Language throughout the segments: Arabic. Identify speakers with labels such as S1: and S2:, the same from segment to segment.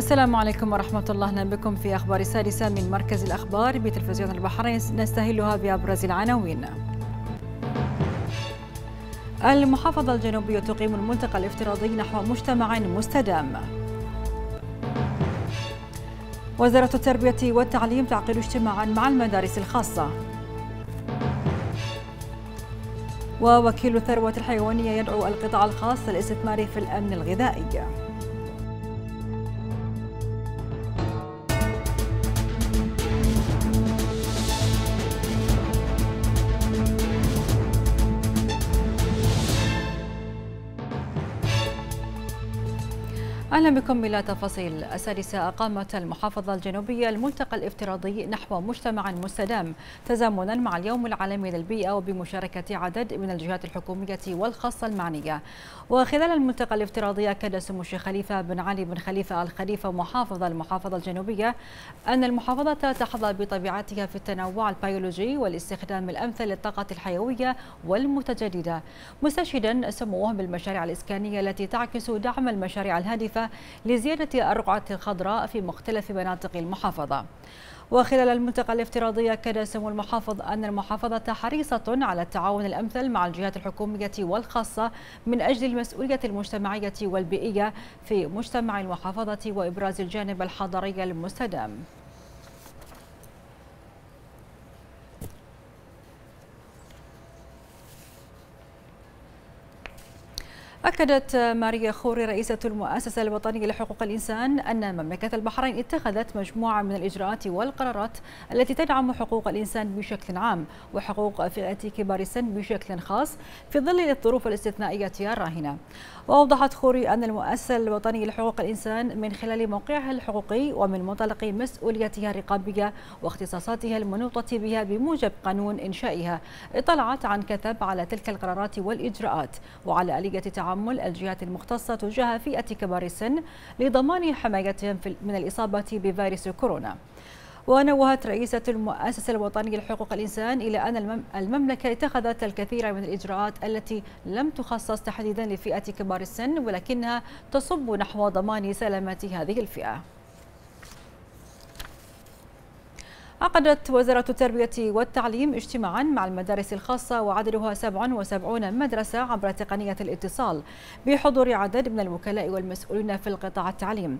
S1: السلام عليكم ورحمة الله. أهلا بكم في أخبار السادسة من مركز الأخبار بتلفزيون البحرين. نستهلها بأبرز العناوين. المحافظة الجنوبية تقيم الملتقى الافتراضي نحو مجتمع مستدام. وزارة التربية والتعليم تعقد اجتماعا مع المدارس الخاصة. ووكيل الثروة الحيوانية يدعو القطاع الخاص للاستثمار في الأمن الغذائي. أهلا بكم إلى تفاصيل السادسة. أقامت المحافظة الجنوبية الملتقى الافتراضي نحو مجتمع مستدام تزامنا مع اليوم العالمي للبيئة وبمشاركة عدد من الجهات الحكومية والخاصة المعنية. وخلال الملتقى الافتراضي أكد سمو الشيخ خليفة بن علي بن خليفة الخليفة محافظ المحافظة الجنوبية أن المحافظة تحظى بطبيعتها في التنوع البيولوجي والاستخدام الأمثل للطاقة الحيوية والمتجددة مستشهدا سموه بالمشاريع الإسكانية التي تعكس دعم المشاريع الهادفة لزيادة الرقعة الخضراء في مختلف مناطق المحافظة. وخلال الملتقى الافتراضي أكد سمو المحافظ أن المحافظة حريصة على التعاون الأمثل مع الجهات الحكومية والخاصة من أجل المسؤولية المجتمعية والبيئية في مجتمع المحافظة وإبراز الجانب الحضري المستدام. أكدت ماريا خوري رئيسة المؤسسة الوطنية لحقوق الإنسان أن مملكة البحرين اتخذت مجموعة من الإجراءات والقرارات التي تدعم حقوق الإنسان بشكل عام وحقوق فئة كبار السن بشكل خاص في ظل الظروف الاستثنائية الراهنة. وأوضحت خوري أن المؤسسة الوطنية لحقوق الإنسان من خلال موقعها الحقوقي ومن منطلق مسؤوليتها الرقابية واختصاصاتها المنوطة بها بموجب قانون إنشائها اطلعت عن كثب على تلك القرارات والإجراءات وعلى آلية تعامل الجهات المختصة تجاه فئة كبار السن لضمان حمايتهم من الإصابة بفيروس كورونا. ونوهت رئيسة المؤسسة الوطنية لحقوق الإنسان إلى أن المملكة اتخذت الكثير من الإجراءات التي لم تخصص تحديدا لفئة كبار السن ولكنها تصب نحو ضمان سلامة هذه الفئة. عقدت وزارة التربية والتعليم اجتماعا مع المدارس الخاصة وعددها 77 مدرسة عبر تقنية الاتصال بحضور عدد من الوكلاء والمسؤولين في القطاع التعليم.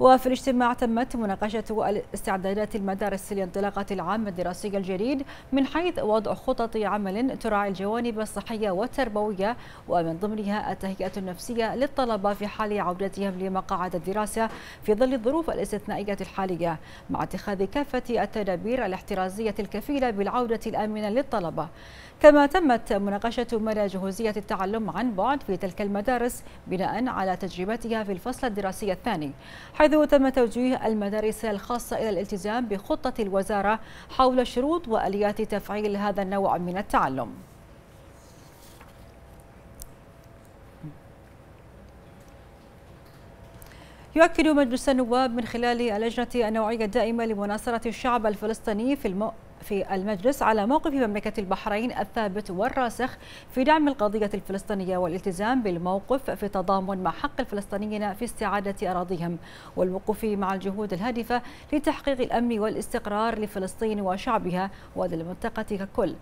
S1: وفي الاجتماع تمت مناقشة استعدادات المدارس لانطلاقة العام الدراسي الجديد من حيث وضع خطط عمل تراعي الجوانب الصحية والتربوية ومن ضمنها التهيئة النفسية للطلبة في حال عودتهم لمقاعد الدراسة في ظل الظروف الاستثنائية الحالية مع اتخاذ كافة التدابير الاحترازية الكفيلة بالعودة الآمنة للطلبة. كما تمت مناقشة مدى جهوزية التعلم عن بعد في تلك المدارس بناء على تجربتها في الفصل الدراسي الثاني حيث تم توجيه المدارس الخاصة إلى الالتزام بخطة الوزارة حول شروط وآليات تفعيل هذا النوع من التعلم. يؤكد مجلس النواب من خلال اللجنة النوعية الدائمة لمناصرة الشعب الفلسطيني في المو... في المجلس على موقف مملكة البحرين الثابت والراسخ في دعم القضية الفلسطينية والالتزام بالموقف في تضامن مع حق الفلسطينيين في استعادة أراضيهم والوقوف مع الجهود الهادفة لتحقيق الأمن والاستقرار لفلسطين وشعبها وللمنطقة ككل.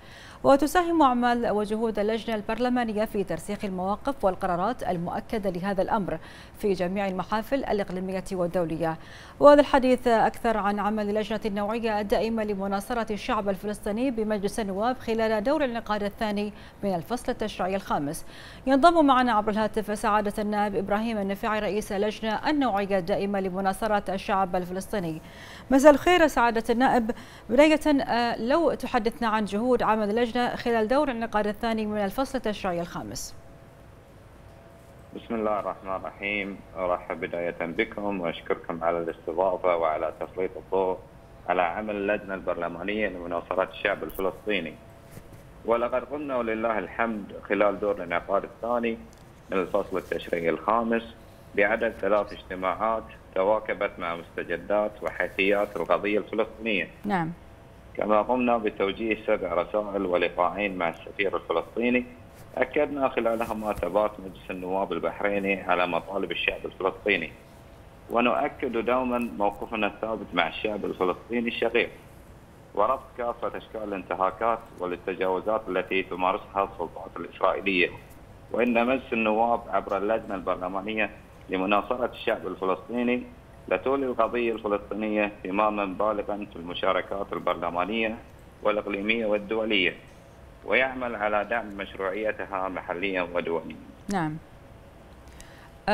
S1: وتساهم أعمال وجهود اللجنة البرلمانية في ترسيخ المواقف والقرارات المؤكدة لهذا الأمر في جميع المحافل الإقليمية والدولية. وهذا الحديث أكثر عن عمل اللجنة النوعية الدائمة لمناصرة الشعب الفلسطيني بمجلس النواب خلال دور الانعقاد الثاني من الفصل التشريعي الخامس. ينضم معنا عبر الهاتف سعادة النائب إبراهيم النفيعي رئيس اللجنة النوعية الدائمة لمناصرة الشعب الفلسطيني. مساء الخير سعادة النائب. بداية لو تحدثنا عن جهود عمل اللجنة خلال دور الانعقاد الثاني من الفصل التشريعي الخامس.
S2: بسم الله الرحمن الرحيم. أرحب بداية بكم وأشكركم على الاستضافة وعلى تسليط الضوء. على عمل اللجنة البرلمانية لمناصرة الشعب الفلسطيني. ولقد قمنا ولله الحمد خلال دور الانعقاد الثاني من الفصل التشريعي الخامس بعدد ثلاث اجتماعات تواكبت مع مستجدات وحيثيات القضية الفلسطينية.
S1: نعم.
S2: كما قمنا بتوجيه سبع رسائل ولقاءين مع السفير الفلسطيني أكدنا خلالهما ثبات مجلس النواب البحريني على مطالب الشعب الفلسطيني ونؤكد دوما موقفنا الثابت مع الشعب الفلسطيني الشقيق. ورفض كافة أشكال الانتهاكات والتجاوزات التي تمارسها السلطات الإسرائيلية. وإن مجلس النواب عبر اللجنة البرلمانية لمناصرة الشعب الفلسطيني لتولي القضية الفلسطينية اهتماما بالغا في المشاركات البرلمانية والإقليمية والدولية ويعمل على دعم مشروعيتها محليا ودوليا.
S1: نعم.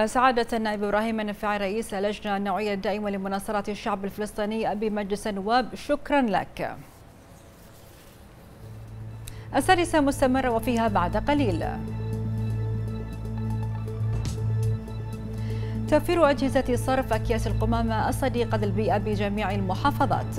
S1: سعادة النائب إبراهيم النفاعي رئيس اللجنة النوعية الدائمة لمناصرة الشعب الفلسطيني بمجلس النواب. شكرا لك. السادسة مستمرة وفيها بعد قليل. توفير أجهزة صرف أكياس القمامة الصديقة للبيئة بجميع المحافظات.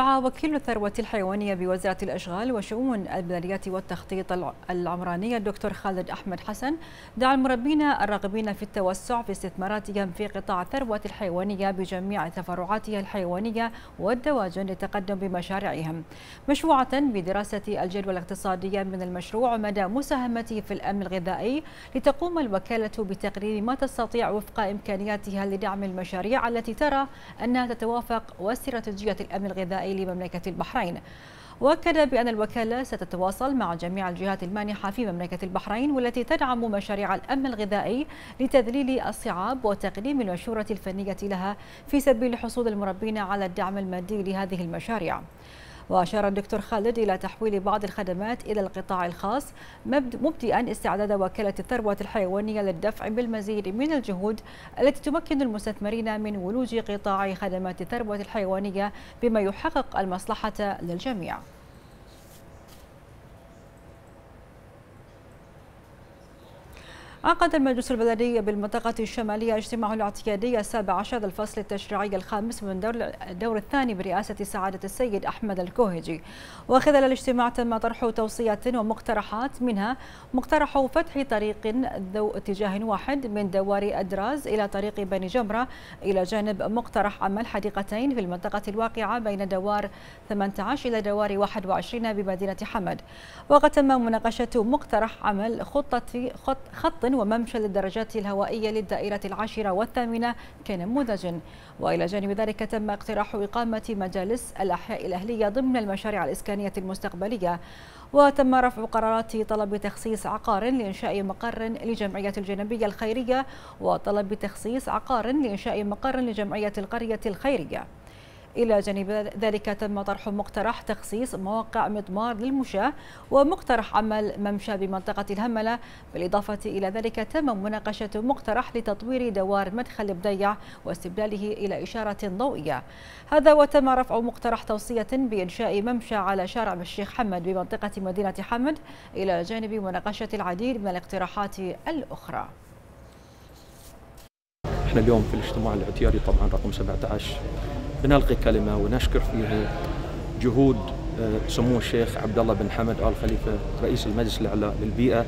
S1: دعا وكيل الثروة الحيوانية بوزارة الأشغال وشؤون البلديات والتخطيط العمراني الدكتور خالد أحمد حسن دعا المربين الراغبين في التوسع في استثماراتهم في قطاع الثروة الحيوانية بجميع تفرعاتها الحيوانية والدواجن للتقدم بمشاريعهم. مشروعة بدراسة الجدوى الاقتصادية من المشروع مدى مساهمته في الأمن الغذائي لتقوم الوكالة بتقرير ما تستطيع وفق إمكانياتها لدعم المشاريع التي ترى أنها تتوافق واستراتيجية الأمن الغذائي الغذائي لمملكة البحرين. وأكد بأن الوكالة ستتواصل مع جميع الجهات المانحة في مملكة البحرين والتي تدعم مشاريع الأمن الغذائي لتذليل الصعاب وتقديم المشورة الفنية لها في سبيل حصول المربين على الدعم المادي لهذه المشاريع. وأشار الدكتور خالد إلى تحويل بعض الخدمات إلى القطاع الخاص مبدئا استعداد وكالة الثروة الحيوانية للدفع بالمزيد من الجهود التي تمكن المستثمرين من ولوج قطاع خدمات الثروة الحيوانية بما يحقق المصلحة للجميع. عقد المجلس البلدي بالمنطقة الشمالية اجتماعه الاعتيادي السابع عشر الفصل التشريعي الخامس من دور الدور الثاني برئاسة سعادة السيد أحمد الكوهجي. وخلال الاجتماع تم طرح توصيات ومقترحات منها مقترح فتح طريق ذو اتجاه واحد من دوار أدراز إلى طريق بني جمرة إلى جانب مقترح عمل حديقتين في المنطقة الواقعة بين دوار 18 إلى دوار 21 بمدينة حمد. وقد تم مناقشة مقترح عمل خطة خط, خط وممشى للدرجات الهوائية للدائرة العاشرة والثامنة كنموذج وإلى جانب ذلك تم اقتراح إقامة مجالس الأحياء الأهلية ضمن المشاريع الإسكانية المستقبلية. وتم رفع قرارات طلب تخصيص عقار لإنشاء مقر لجمعية الجنبية الخيرية وطلب تخصيص عقار لإنشاء مقر لجمعية القرية الخيرية. إلى جانب ذلك تم طرح مقترح تخصيص مواقع مضمار للمشاة ومقترح عمل ممشى بمنطقة الهملة. بالإضافة إلى ذلك تم مناقشة مقترح لتطوير دوار مدخل بديع واستبداله إلى إشارة ضوئية. هذا وتم رفع مقترح توصية بإنشاء ممشى على شارع الشيخ حمد بمنطقة مدينة حمد إلى جانب مناقشة العديد من الاقتراحات الأخرى.
S3: إحنا اليوم في الاجتماع الاعتيادي طبعا رقم 17 بنلقي كلمة ونشكر فيها جهود آه، سمو الشيخ عبد الله بن حمد آل خليفة رئيس المجلس الأعلى للبيئة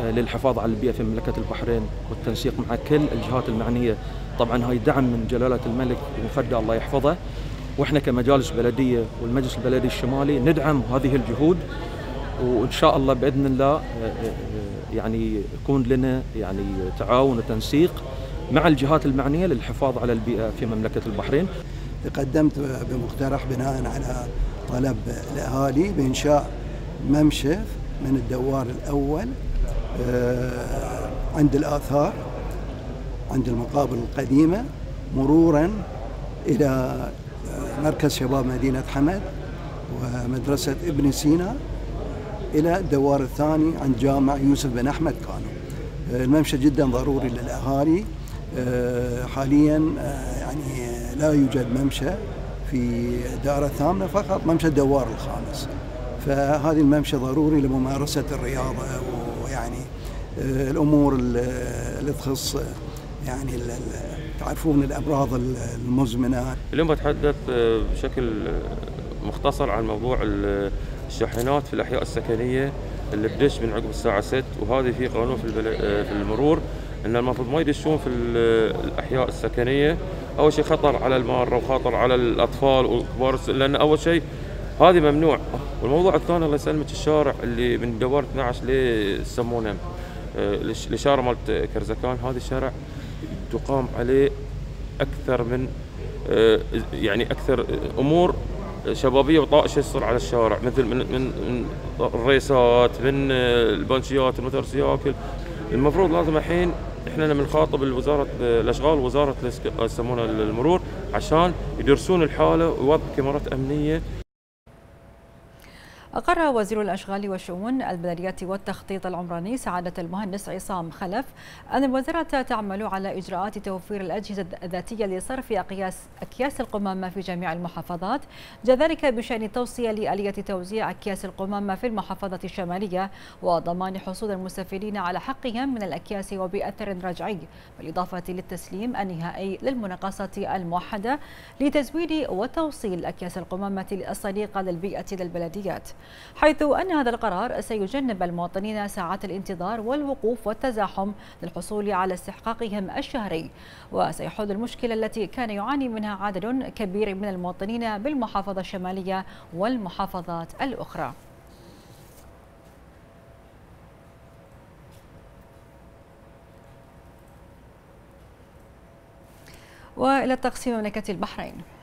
S3: آه، للحفاظ على البيئة في مملكة البحرين والتنسيق مع كل الجهات المعنية. طبعا هاي دعم من جلالة الملك ومفدى الله يحفظه. وإحنا كمجالس بلدية والمجلس البلدي الشمالي ندعم هذه الجهود. وإن شاء الله بإذن الله آه، يعني يكون لنا يعني تعاون وتنسيق مع الجهات المعنية للحفاظ على البيئة في مملكة البحرين.
S4: تقدمت بمقترح بناء على طلب الأهالي بانشاء ممشى من الدوار الأول آه، عند الآثار عند المقابر القديمة مرورا إلى آه، مركز شباب مدينة حمد ومدرسة ابن سينا إلى الدوار الثاني عند جامع يوسف بن أحمد كانوا. آه، الممشى جدا ضروري للأهالي. حاليا يعني لا يوجد ممشى في الدائرة الثامنة فقط ممشى الدوار الخامس. فهذه الممشى ضروري لممارسة الرياضة ويعني آه، الأمور اللي تخص يعني تعرفون الأمراض المزمنة.
S5: اليوم بتحدث آه، بشكل مختصر عن موضوع الشاحنات في الأحياء السكنية اللي بدش من عقب الساعة 6 وهذه في قانون في في المرور إن المفروض ما يدشون في الأحياء السكنية. أول شيء خطر على الماره وخطر على الأطفال وكبار لأن أول شيء هذه ممنوع. والموضوع الثاني الله يسلمك الشارع اللي من دوار 12 ليه يسمونه الاشاره مالت كرزكان هذا الشارع تقام عليه أكثر من آه، يعني أكثر أمور شبابية وطائشه تصير على الشارع. مثل من من, من الريسات من البنشيات الموتورسياكل المفروض لازم الحين إحنا بنخاطب الوزارة الأشغال وزارة يسمونها المرور عشان يدرسون الحالة ويوضعوا كاميرات أمنية.
S1: أقر وزير الأشغال والشؤون المدنية والتخطيط العمراني سعادة المهندس عصام خلف أن الوزارة تعمل على إجراءات توفير الأجهزة الذاتية لصرف أقياس أكياس القمامة في جميع المحافظات ذلك بشأن التوصية لآلية توزيع أكياس القمامة في المحافظة الشمالية وضمان حصول المستفيدين على حقهم من الأكياس وبأثر رجعي بالإضافة للتسليم النهائي للمناقصة الموحدة لتزويد وتوصيل أكياس القمامة الصديقة للبيئة للبلديات. حيث أن هذا القرار سيجنب المواطنين ساعات الانتظار والوقوف والتزاحم للحصول على استحقاقهم الشهري. وسيحل المشكلة التي كان يعاني منها عدد كبير من المواطنين بالمحافظة الشمالية والمحافظات الأخرى. وإلى تقسيم مملكة البحرين.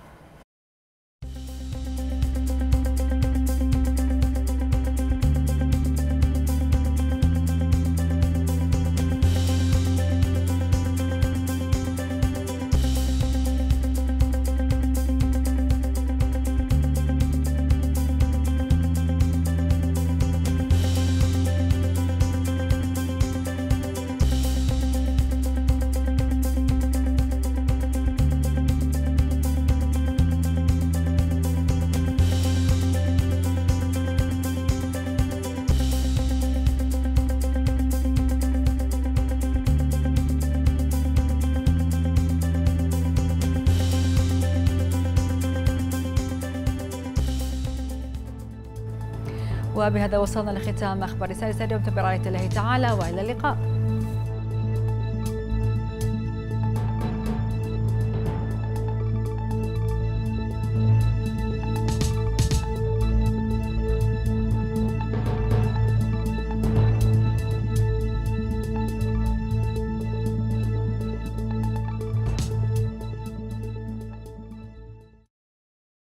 S1: وبهذا وصلنا لختام أخبار رسالة اليوم برعاية الله تعالى وإلى اللقاء.